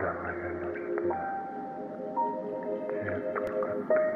dayanıştılar. Yer.